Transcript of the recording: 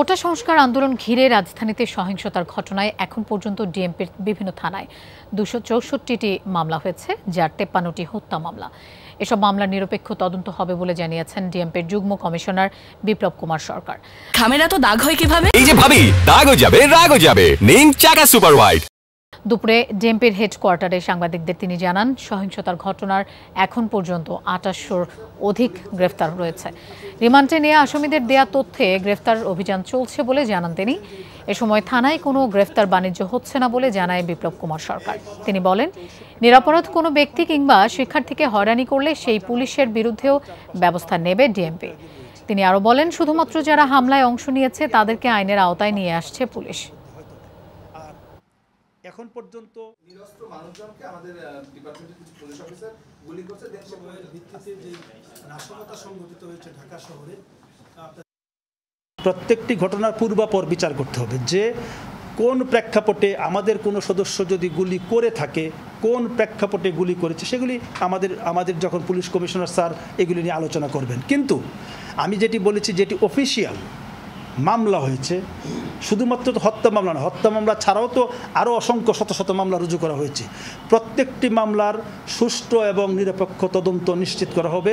কোটা সংস্কার আন্দোলন ঘিরে রাজধানীতে সহিংসতার ঘটনায় এখন পর্যন্ত ডিএমপির বিভিন্ন থানায় দুশো চৌষট্টিটি মামলা হয়েছে যার তেপ্পান্নটি হত্যা মামলা। এসব মামলা নিরপেক্ষ তদন্ত হবে বলে জানিয়েছেন ডিএমপির যুগ্ম কমিশনার বিপ্লব কুমার সরকার। খামেরা তো দাগ হয় কীভাবে? এই যে ভাবি দাগও যাবে রাগও যাবে। নিন চাকা সুপার হোয়াইট দুপুরে ডিএমপির হেডকোয়ার্টারে সাংবাদিকদের তিনি জানান, সহিংসতার ঘটনার এখন পর্যন্ত আটাশশোর অধিক গ্রেফতার রয়েছে। রিমান্ডে নিয়ে আসামিদের দেয়া তথ্যে গ্রেফতার অভিযান চলছে বলে জানান তিনি। এ সময় থানায় কোনো গ্রেফতার বাণিজ্য হচ্ছে না বলে জানায় বিপ্লব কুমার সরকার। তিনি বলেন, নিরাপরাধ কোনো ব্যক্তি কিংবা শিক্ষার্থীকে হয়রানি করলে সেই পুলিশের বিরুদ্ধেও ব্যবস্থা নেবে ডিএমপি তিনি আরও বলেন, শুধুমাত্র যারা হামলায় অংশ নিয়েছে তাদেরকে আইনের আওতায় নিয়ে আসছে পুলিশ। এখন পর্যন্ত নিরস্ত্র মানুষজনকে আমাদের ডিপার্টমেন্টের কিছু পুলিশ অফিসার গুলি করছে ভিত্তিতে যে নাশকতা সংঘটিত হয়েছে ঢাকা শহরে প্রত্যেকটি ঘটনার পূর্বাপর বিচার করতে হবে যে কোন প্রেক্ষাপটে আমাদের কোনো সদস্য যদি গুলি করে থাকে কোন প্রেক্ষাপটে গুলি করেছে সেগুলি আমাদের আমাদের যখন পুলিশ কমিশনার স্যার এগুলি নিয়ে আলোচনা করবেন। কিন্তু আমি যেটি বলেছি যেটি অফিসিয়াল মামলা হয়েছে। শুধুমাত্র তো হত্যা মামলা না, হত্যা মামলা ছাড়াও তো আরও অসংখ্য শত শত মামলা রুজু করা হয়েছে। প্রত্যেকটি মামলার সুষ্ঠু এবং নিরপেক্ষ তদন্ত নিশ্চিত করা হবে।